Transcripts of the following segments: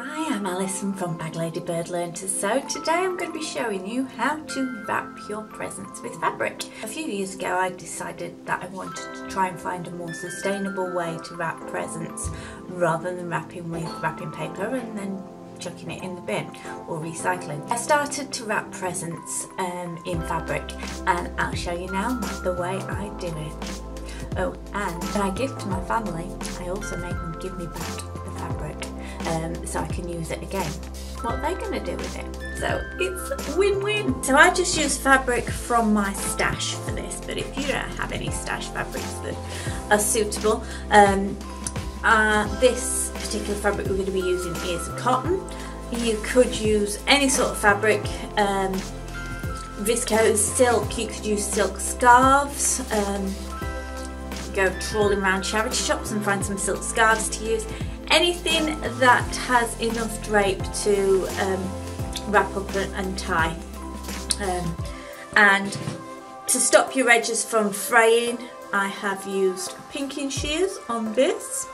Hi, I'm Alison from Bag Lady Bird Learn to Sew. Today I'm going to be showing you how to wrap your presents with fabric. A few years ago I decided that I wanted to try and find a more sustainable way to wrap presents rather than wrapping with wrapping paper and then chucking it in the bin or recycling. I started to wrap presents um, in fabric and I'll show you now the way I do it. Oh, and when I give to my family, I also make them give me back um, so I can use it again. What they're they going to do with it? So it's win-win. So I just use fabric from my stash for this, but if you don't have any stash fabrics that are suitable, um, uh, this particular fabric we're going to be using is cotton. You could use any sort of fabric, um, viscose, silk, you could use silk scarves, um, go trawling around charity shops and find some silk scarves to use. Anything that has enough drape to um, wrap up and tie. Um, and to stop your edges from fraying, I have used pinking shears on this.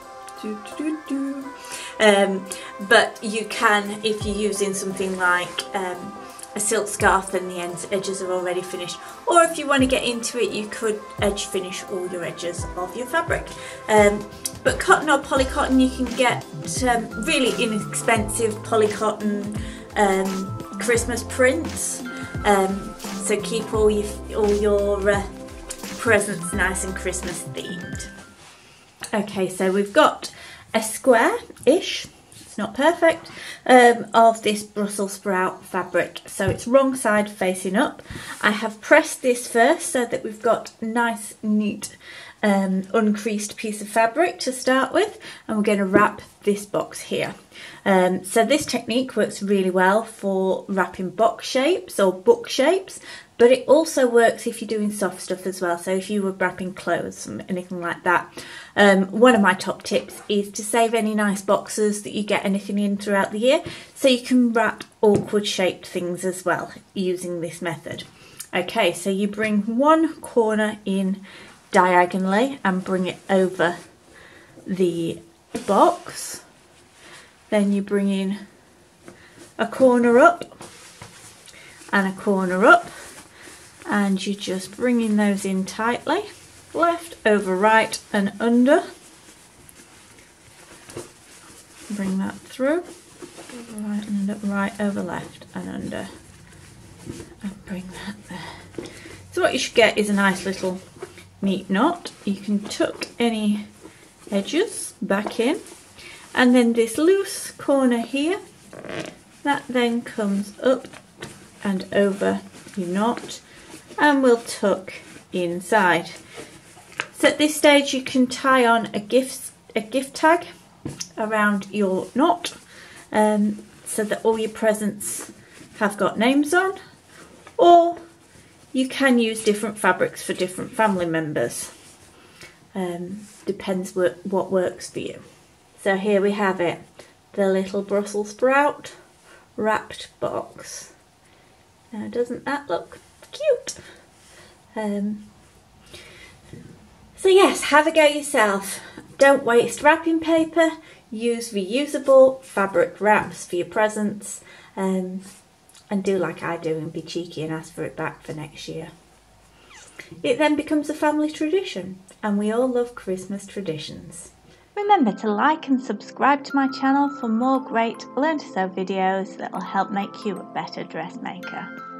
Um, but you can, if you're using something like um, a silk scarf then the ends, edges are already finished. Or if you want to get into it you could edge finish all your edges of your fabric. Um, but cotton or polycotton you can get um, really inexpensive polycotton um, Christmas prints. Um, so keep all your, all your uh, presents nice and Christmas themed. Okay so we've got a square-ish it's not perfect, um, of this Brussels sprout fabric. So it's wrong side facing up. I have pressed this first so that we've got nice, neat, um, uncreased piece of fabric to start with. And we're going to wrap this box here. Um, so this technique works really well for wrapping box shapes or book shapes but it also works if you're doing soft stuff as well. So if you were wrapping clothes and anything like that. Um, one of my top tips is to save any nice boxes that you get anything in throughout the year so you can wrap awkward shaped things as well using this method. Okay, so you bring one corner in diagonally and bring it over the box. Then you bring in a corner up and a corner up and you're just bringing those in tightly left over right and under. Bring that through right and right over left and under. And bring that there. So what you should get is a nice little neat knot you can tuck any edges back in and then this loose corner here that then comes up and over your knot and we'll tuck inside. So at this stage you can tie on a gift, a gift tag around your knot um, so that all your presents have got names on or you can use different fabrics for different family members. Um, depends what, what works for you. So here we have it, the little Brussels sprout wrapped box. Now doesn't that look cute. Um, so yes, have a go yourself. Don't waste wrapping paper. Use reusable fabric wraps for your presents. Um, and do like I do and be cheeky and ask for it back for next year. It then becomes a family tradition and we all love Christmas traditions. Remember to like and subscribe to my channel for more great Learn to Sew videos that will help make you a better dressmaker.